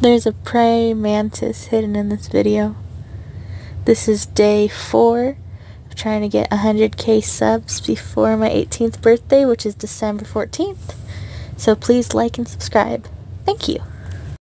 There's a praying mantis hidden in this video. This is day four of trying to get 100k subs before my 18th birthday, which is December 14th. So please like and subscribe. Thank you.